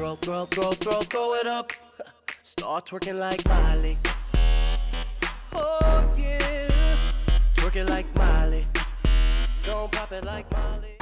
Throw, throw, throw, throw, throw it up. Start twerking like Miley. Oh yeah, twerking like Miley. Don't pop it like Miley.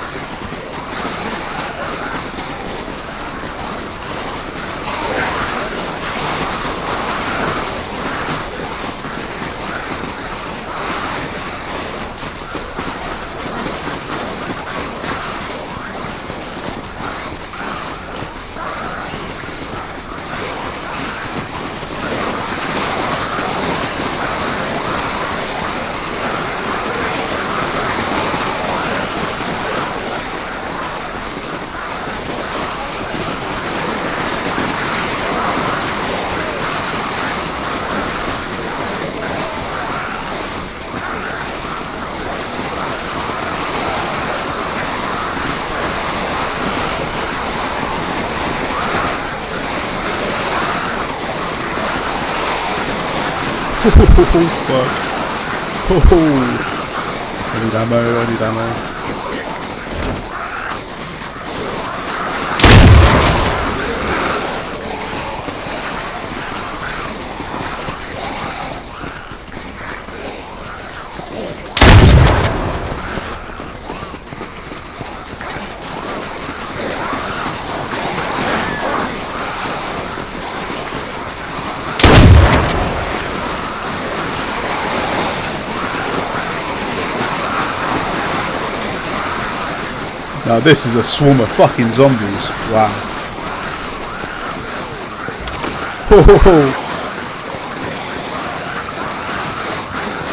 Oh, fuck. Oh, I need ammo, I need ammo. Now this is a swarm of fucking zombies. Wow.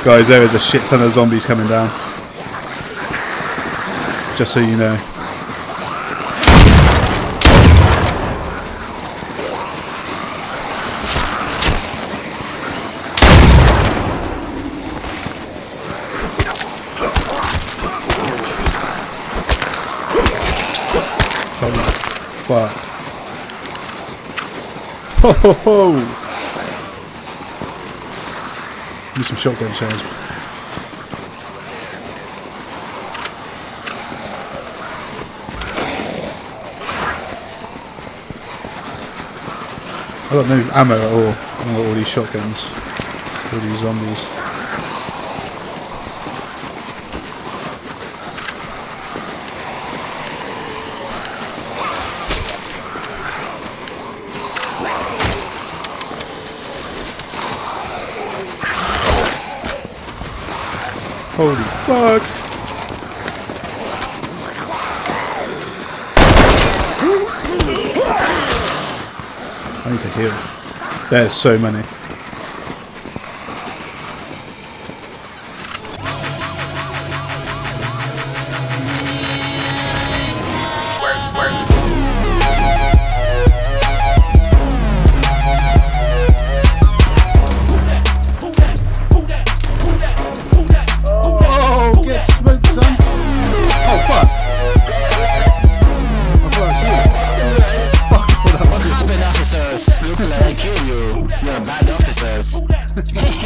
Guys, there is a shit ton of zombies coming down. Just so you know. Holy fuck. Ho ho ho! Need some shotgun shells. I got no ammo at all. I got all these shotguns. All these zombies. Holy fuck! I need to heal. There's so many. you. You're a bad officers.